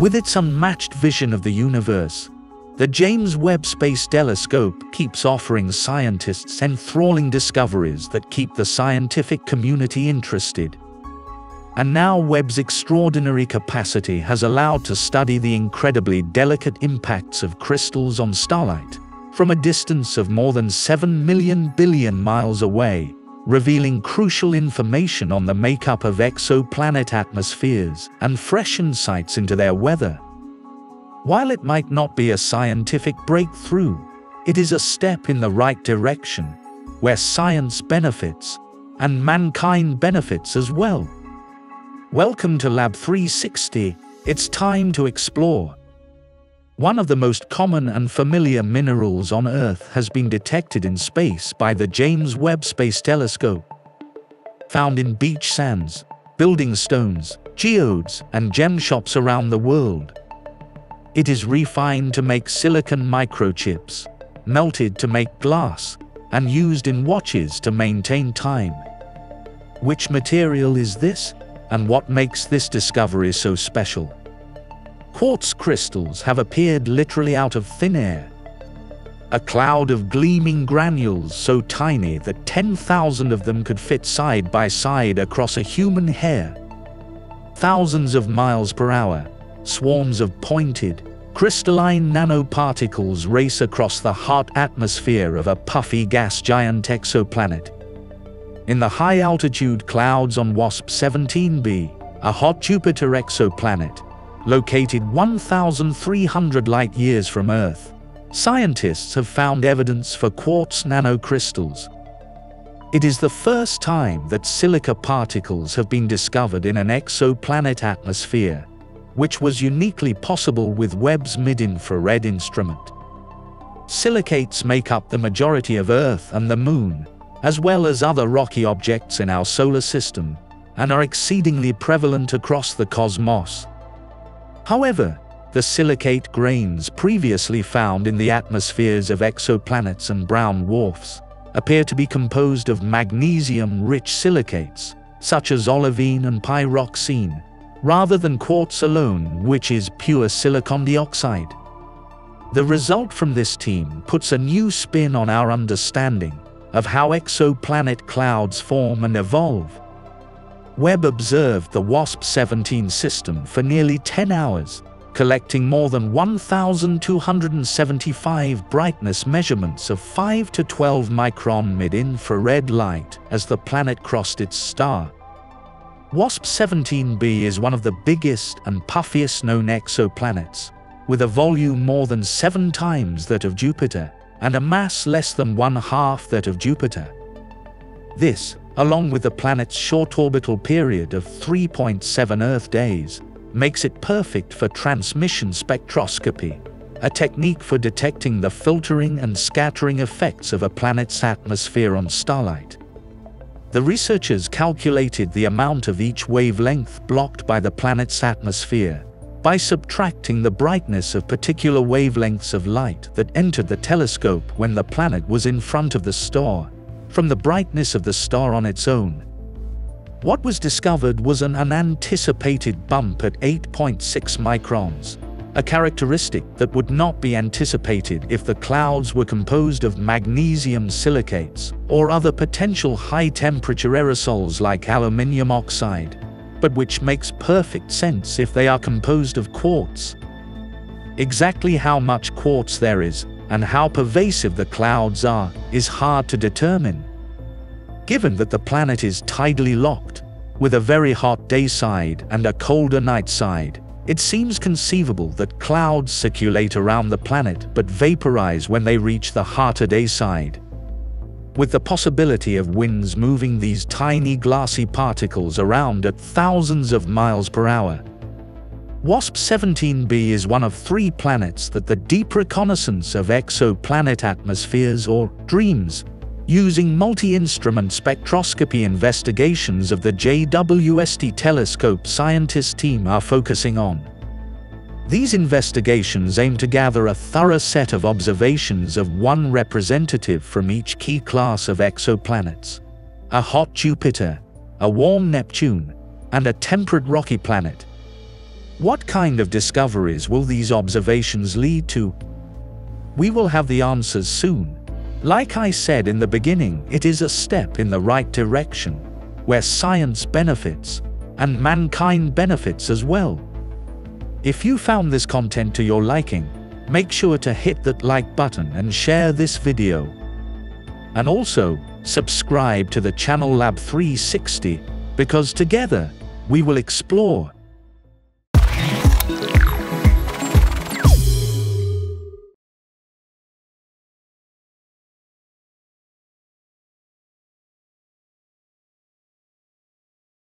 With its unmatched vision of the universe, the James Webb Space Telescope keeps offering scientists enthralling discoveries that keep the scientific community interested. And now Webb's extraordinary capacity has allowed to study the incredibly delicate impacts of crystals on starlight from a distance of more than 7 million billion miles away, revealing crucial information on the makeup of exoplanet atmospheres and fresh insights into their weather. While it might not be a scientific breakthrough, it is a step in the right direction, where science benefits and mankind benefits as well. Welcome to Lab 360, it's time to explore. One of the most common and familiar minerals on Earth has been detected in space by the James Webb Space Telescope. Found in beach sands, building stones, geodes, and gem shops around the world, it is refined to make silicon microchips, melted to make glass, and used in watches to maintain time. Which material is this, and what makes this discovery so special? Quartz crystals have appeared literally out of thin air. A cloud of gleaming granules so tiny that 10,000 of them could fit side by side across a human hair. Thousands of miles per hour, swarms of pointed, crystalline nanoparticles race across the hot atmosphere of a puffy gas giant exoplanet. In the high-altitude clouds on WASP-17b, a hot Jupiter exoplanet, located 1,300 light-years from Earth, scientists have found evidence for quartz nanocrystals. It is the first time that silica particles have been discovered in an exoplanet atmosphere, which was uniquely possible with Webb's mid-infrared instrument. Silicates make up the majority of Earth and the Moon, as well as other rocky objects in our solar system, and are exceedingly prevalent across the cosmos. However, the silicate grains previously found in the atmospheres of exoplanets and brown dwarfs appear to be composed of magnesium-rich silicates, such as olivine and pyroxene, rather than quartz alone, which is pure silicon dioxide. The result from this team puts a new spin on our understanding of how exoplanet clouds form and evolve. Webb observed the WASP-17 system for nearly 10 hours, collecting more than 1,275 brightness measurements of 5 to 12 micron mid-infrared light as the planet crossed its star. WASP-17b is one of the biggest and puffiest known exoplanets, with a volume more than seven times that of Jupiter and a mass less than one half that of Jupiter. This, along with the planet's short orbital period of 3.7 Earth days, makes it perfect for transmission spectroscopy, a technique for detecting the filtering and scattering effects of a planet's atmosphere on starlight. The researchers calculated the amount of each wavelength blocked by the planet's atmosphere by subtracting the brightness of particular wavelengths of light that entered the telescope when the planet was in front of the star, from the brightness of the star on its own. What was discovered was an unanticipated bump at 8.6 microns, a characteristic that would not be anticipated if the clouds were composed of magnesium silicates or other potential high-temperature aerosols like aluminium oxide, but which makes perfect sense if they are composed of quartz. Exactly how much quartz there is and how pervasive the clouds are is hard to determine. Given that the planet is tidally locked, with a very hot day side and a colder night side, it seems conceivable that clouds circulate around the planet but vaporize when they reach the hotter day side. With the possibility of winds moving these tiny glassy particles around at thousands of miles per hour. WASP-17b is one of three planets that the Deep Reconnaissance of Exoplanet Atmospheres or DREAMS using multi-instrument spectroscopy investigations of the JWST telescope scientist team are focusing on. These investigations aim to gather a thorough set of observations of one representative from each key class of exoplanets. A hot Jupiter, a warm Neptune, and a temperate rocky planet. What kind of discoveries will these observations lead to? We will have the answers soon. Like I said in the beginning, it is a step in the right direction, where science benefits, and mankind benefits as well. If you found this content to your liking, make sure to hit that like button and share this video. And also, subscribe to the channel Lab 360, because together, we will explore